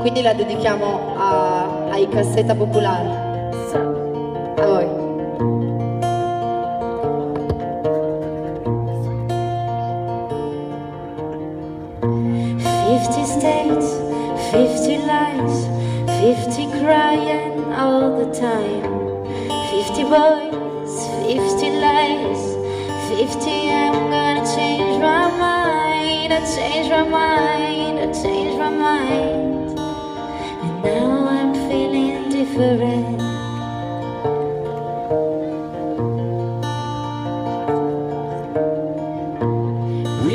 quindi la dedichiamo a, ai cassetta popolari. A voi. Fifty states, fifty lies, fifty crying all the time. Fifty boys, fifty lies, fifty I'm gonna change my mind. I change my mind, I change my mind. We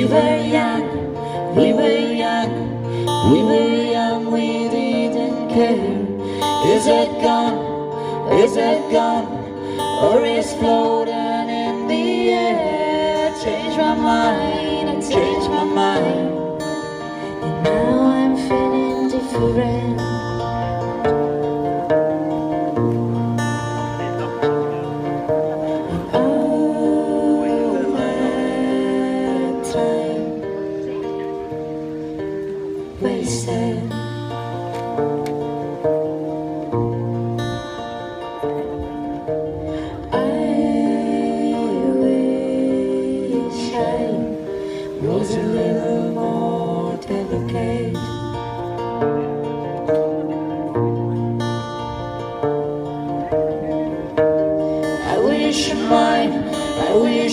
were young, we were young, we were young, we didn't care. Is it gone? Is it gone? Or is floating in the air? Change my mind, I change my mind. And now I'm feeling different.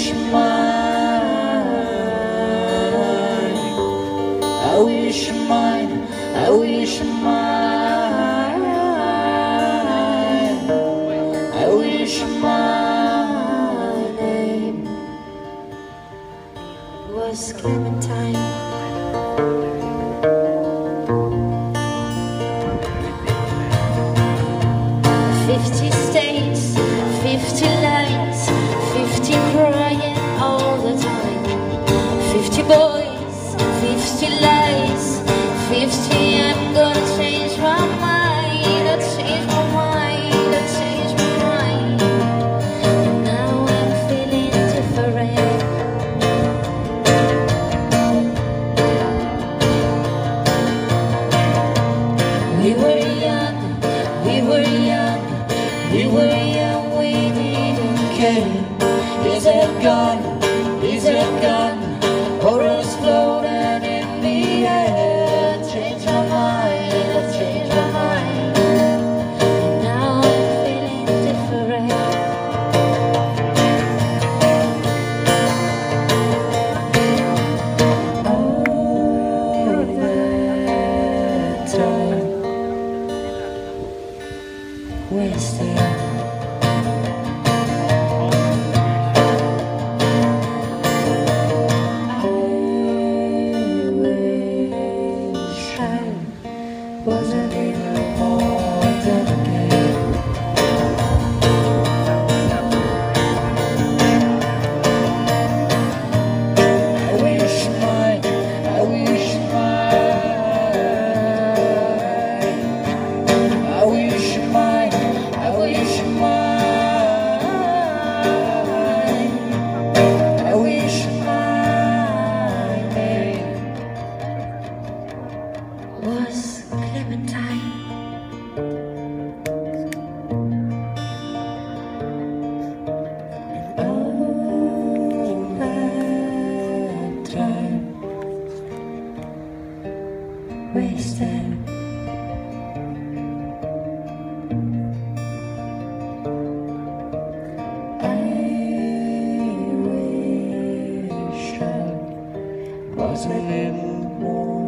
Mine. I wish mine, I wish mine. We were young, we were young, we were young, we didn't care. Is it gone? Wasted. Clementine. And all time wasted. I wish I was a little